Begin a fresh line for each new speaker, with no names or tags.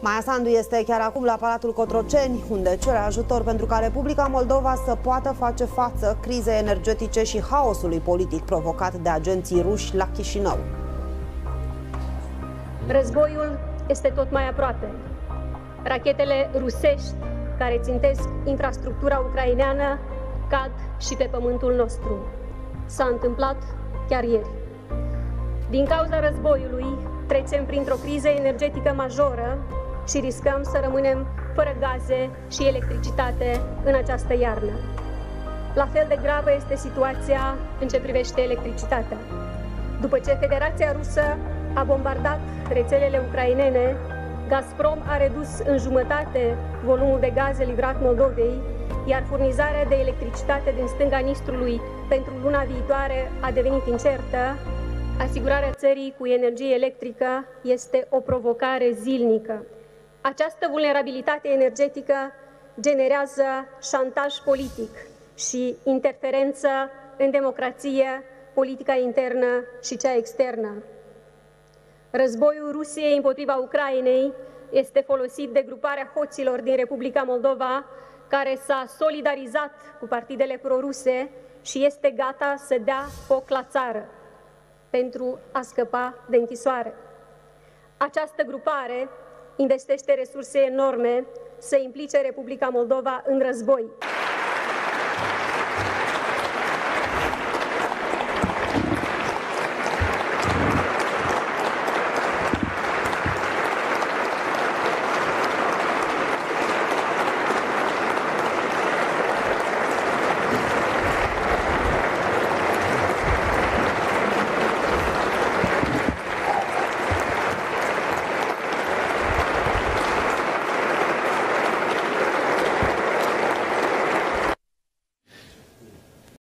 Maia Sandu este chiar acum la Palatul Cotroceni, unde cere ajutor pentru ca Republica Moldova să poată face față crizei energetice și haosului politic provocat de agenții ruși la Chișinău.
Războiul este tot mai aproape. Rachetele rusești care țintesc infrastructura ucraineană cad și pe pământul nostru. S-a întâmplat chiar ieri. Din cauza războiului, trecem printr-o criză energetică majoră și riscăm să rămânem fără gaze și electricitate în această iarnă. La fel de gravă este situația în ce privește electricitatea. După ce Federația Rusă a bombardat rețelele ucrainene, Gazprom a redus în jumătate volumul de gaze livrat Moldovei, iar furnizarea de electricitate din stânga Nistrului pentru luna viitoare a devenit incertă, asigurarea țării cu energie electrică este o provocare zilnică. Această vulnerabilitate energetică generează șantaj politic și interferență în democrație, politica internă și cea externă. Războiul Rusiei împotriva Ucrainei este folosit de gruparea hoților din Republica Moldova, care s-a solidarizat cu partidele proruse și este gata să dea foc la țară pentru a scăpa de închisoare. Această grupare investește resurse enorme să implice Republica Moldova în război.